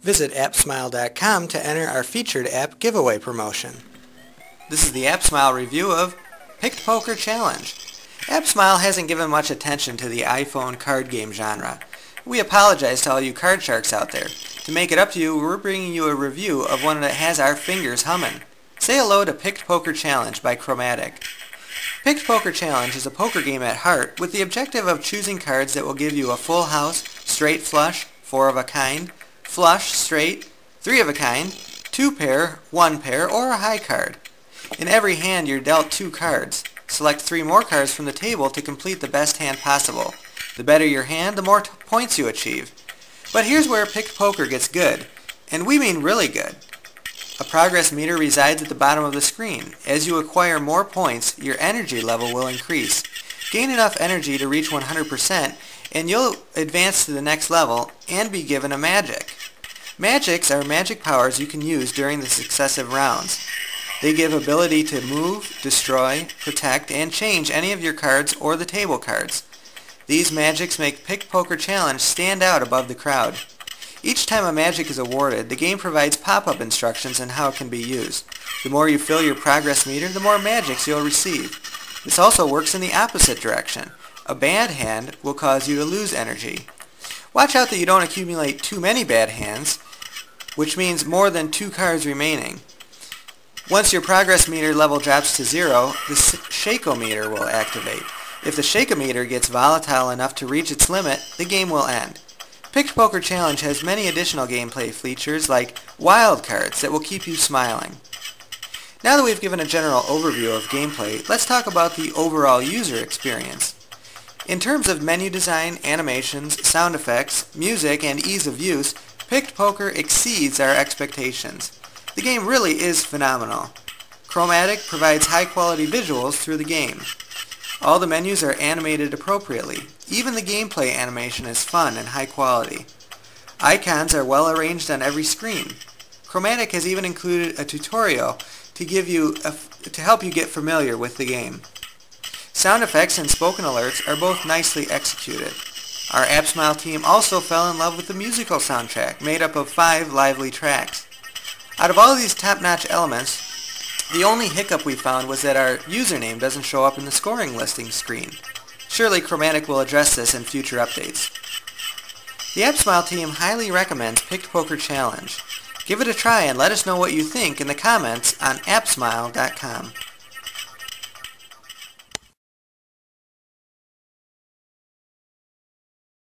Visit appsmile.com to enter our featured app giveaway promotion. This is the AppSmile review of Pick'T Poker Challenge. AppSmile hasn't given much attention to the iPhone card game genre. We apologize to all you card sharks out there. To make it up to you, we're bringing you a review of one that has our fingers humming. Say hello to Pick'T Poker Challenge by Chromatic. Pick'T Poker Challenge is a poker game at heart with the objective of choosing cards that will give you a full house, straight flush, four of a kind, flush, straight, three of a kind, two pair, one pair, or a high card. In every hand you're dealt two cards. Select three more cards from the table to complete the best hand possible. The better your hand, the more points you achieve. But here's where Pick'T Poker gets good, and we mean really good. A progress meter resides at the bottom of the screen. As you acquire more points, your energy level will increase. Gain enough energy to reach 100% and you'll advance to the next level and be given a magic. Magics are magic powers you can use during the successive rounds. They give ability to move, destroy, protect, and change any of your cards or the table cards. These magics make Pick'T Poker Challenge stand out above the crowd. Each time a magic is awarded, the game provides pop-up instructions on how it can be used. The more you fill your progress meter, the more magics you'll receive. This also works in the opposite direction. A bad hand will cause you to lose energy. Watch out that you don't accumulate too many bad hands, which means more than two cards remaining. Once your progress meter level drops to zero, the Shakeometer will activate. If the Shakeometer gets volatile enough to reach its limit, the game will end. Pick'T Poker Challenge has many additional gameplay features like wild cards that will keep you smiling. Now that we've given a general overview of gameplay, let's talk about the overall user experience. In terms of menu design, animations, sound effects, music, and ease of use, Pick'T Poker exceeds our expectations. The game really is phenomenal. Chromatic provides high-quality visuals through the game. All the menus are animated appropriately. Even the gameplay animation is fun and high quality. Icons are well arranged on every screen. Chromatic has even included a tutorial to give you to help you get familiar with the game. Sound effects and spoken alerts are both nicely executed. Our AppSmile team also fell in love with the musical soundtrack, made up of five lively tracks. Out of all these top-notch elements, the only hiccup we found was that our username doesn't show up in the scoring listing screen. Surely Chromatic will address this in future updates. The AppSmile team highly recommends Pick'T Poker Challenge. Give it a try and let us know what you think in the comments on appsmile.com.